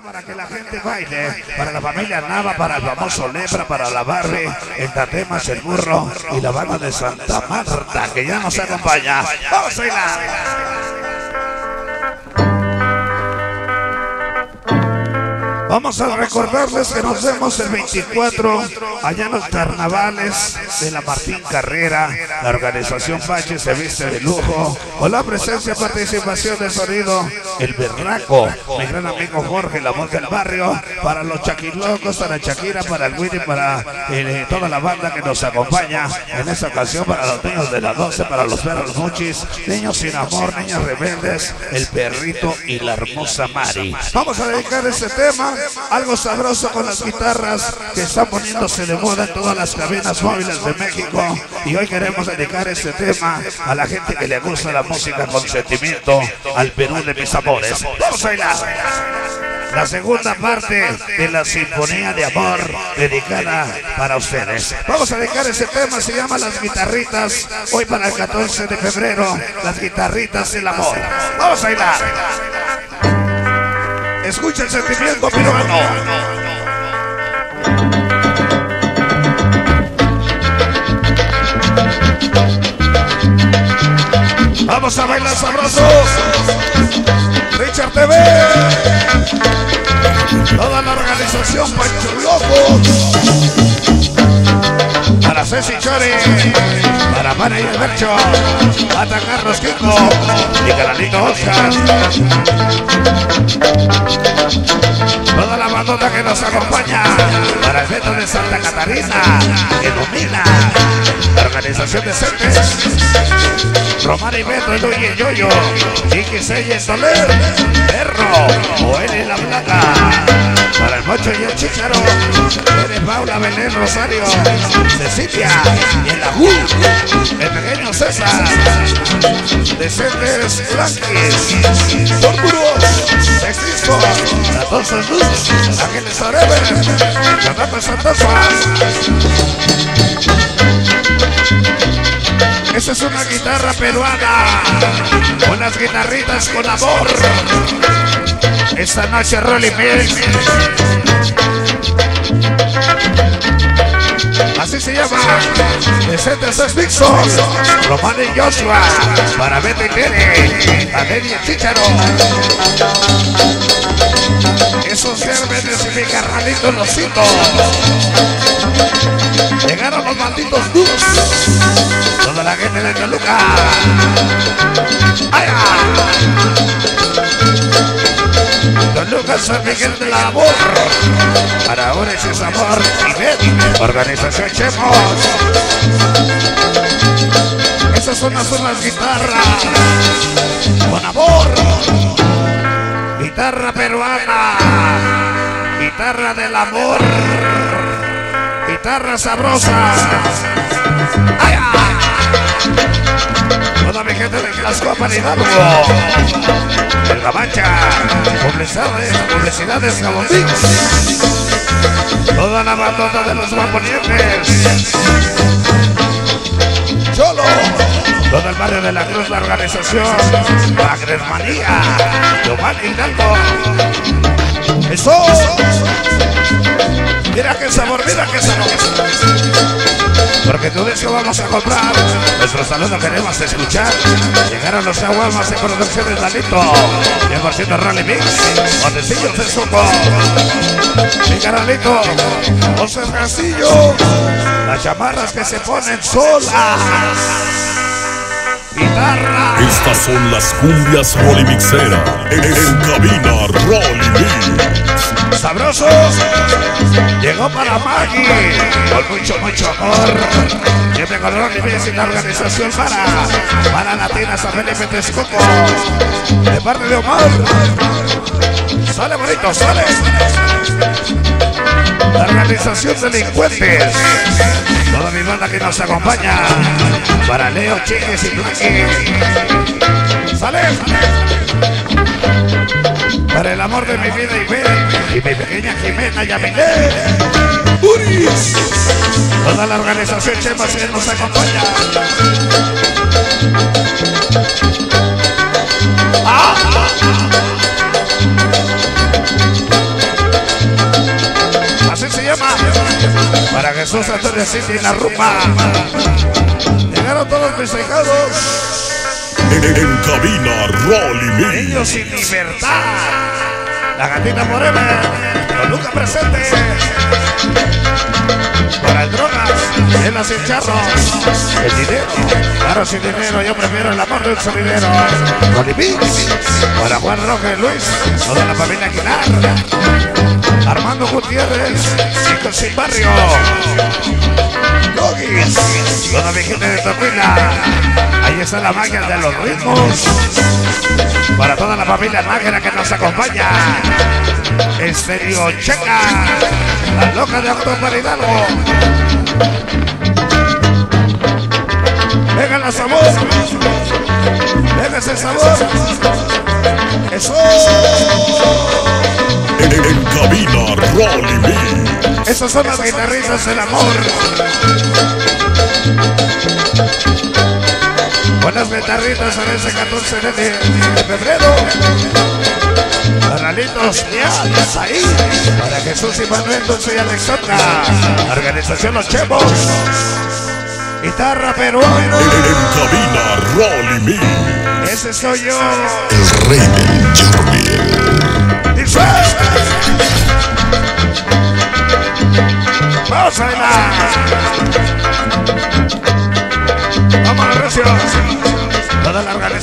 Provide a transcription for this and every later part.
Para que la gente baile, para la familia Nava, para el famoso Lepra, para la Barbie, el Tatemas, el Burro y la banda de Santa Marta que ya nos acompaña. ¡Vamos a bailar! Vamos a recordarles que nos vemos el 24 allá en los carnavales de la Martín Carrera. La organización Pache se viste de lujo. Con la presencia, participación de sonido, el Berraco, mi gran amigo Jorge, la voz del barrio. Para los chaquilocos, para Shakira, para el Willy, para eh, toda la banda que nos acompaña en esta ocasión. Para los niños de la 12, para los perros muchis, niños sin amor, niños rebeldes, el perrito y la hermosa Mari. Vamos a dedicar este tema algo sabroso con las guitarras que están poniéndose de moda en todas las cabinas móviles de México. Y hoy queremos dedicar este tema a la gente que le gusta la música con sentimiento, al Perú de mis amores. Vamos a bailar. La segunda parte de la Sinfonía de Amor dedicada para ustedes. Vamos a dedicar ese tema, se llama Las Guitarritas. Hoy para el 14 de febrero, Las Guitarritas del Amor. Vamos a bailar. Escucha el sentimiento peruano. Vamos a bailar sabrosos. Richard TV. Toda la organización Pancho Locos. Ceci Chori. Para Mara y Alberto. Para Carlos Kiko. Y Canalito Oscar. Toda la bandota que nos acompaña para el evento de Santa Catarina, que domina la organización de CETES. Román y Beto, Eloy y Yoyo, Chiqui Soler, Perro, Joel y la Blanca. Para el Mocho y el Chicharo, eres Paula Belén Rosario, Cecilia y el Ajú, el pequeño César, de Cetes Blanquis, Torburos, Sextisco, la Tosa Luz, Ángeles Arever, Fernando Santosa. Esa es una guitarra peruana, unas guitarritas con amor. Esta noche Rolly Mix. Así se llama. Decentes es Dixon. Román y Joshua. Para Betty Tere. Adel y el Chicharo. Esos gérmenes y mi carnalito Losito. Llegaron los malditos duros. Toda la gente de Toluca. ¡Ay, Don Lucas San Miguel del Amor. Para ahora ese es amor. Y ven, organización Chemos. Esas son las unas guitarras. Con amor. Guitarra peruana. Guitarra del amor. Guitarra sabrosa. Y Hidalgo. El Gabacha. Publicidades, publicidades Gabondix. Toda la bandota de los guaponientes. Cholo. Todo el barrio de la Cruz, la organización. Manía. Giovanni Hidalgo. Eso. Mira qué sabor, mira qué sabor. Porque todo eso vamos a comprar. Nuestro saludo queremos escuchar. Llegaron los aguamas en producciones Dalito. 100% Rally Mix. Botecillos de suco. Mi caralito. José Castillo. Las chamarras que se ponen solas. Guitarra. Estas son las cumbias Rolimixera. En, en cabina Rolimix. sabrosos. Llegó para Maggie con mucho, mucho amor. Siempre con Ronnie Mix y la organización para, para Latina San Felipe Texcoco. De parte de Omar. Sale bonito, sale. La organización Delincuentes. Toda mi banda que nos acompaña. Para Leo, Chiques y Blacky. Sale. Para el amor de mi vida y ver. Y mi pequeña Jimena Yamilé. Uris. Toda la organización Chema nos acompaña. Ah, ah, ah. Jesús Antonio City en la rumba. Llegaron todos mis hijados. En, en cabina, Rolly. Niños sin libertad. La gatita forever. Con Luca presente. Para el drogas. En las charros. El dinero. Claro, sin dinero. Yo prefiero el amor de un sonidero. Rolly. Para Juan Roque Luis. Toda la familia Aguilar. Gutiérrez. Chicos sin barrio. Doggies. Toda mi gente de Topila. Ahí está la magia de los ritmos. Para toda la familia nájera que nos acompaña. Estéreo Checa. La loca de para Hidalgo. Venga la sabor. Venga ese sabor. Eso. Esas son las guitarristas del amor. Buenas guitarritas en ese 14 de, febrero. Carnalitos leales ahí. Para Jesús y Manuel Dulce y Alexandra. Organización Los Chemos. Guitarra peruana. en- cabina, Rolly. Ese soy yo. El rey del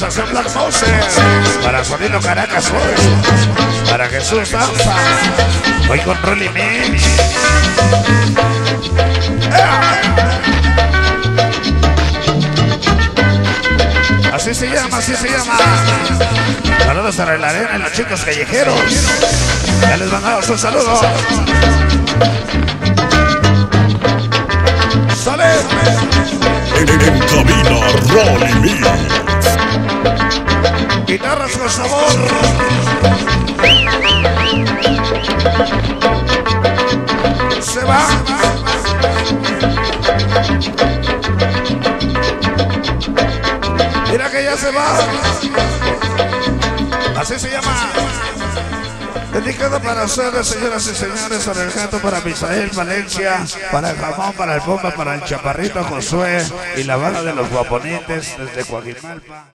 Organización Black Moses. Para Sonido Caracas hoy. Para Jesús Danza. Hoy con Rolly Mix. Así se llama, así se llama. Saludos a la arena y los chicos callejeros. Ya les mandamos un saludo. ¡Sale! En, en- en cabina, Rolly. Guitarras con sabor. Se va. Mira que ya se va. Así se llama. Dedicado para ustedes, señoras y señores, para el gato, para Misael Valencia, para el jamón, para el bomba, para el chaparrito Josué y la banda de los guaponientes desde Coajimalpa.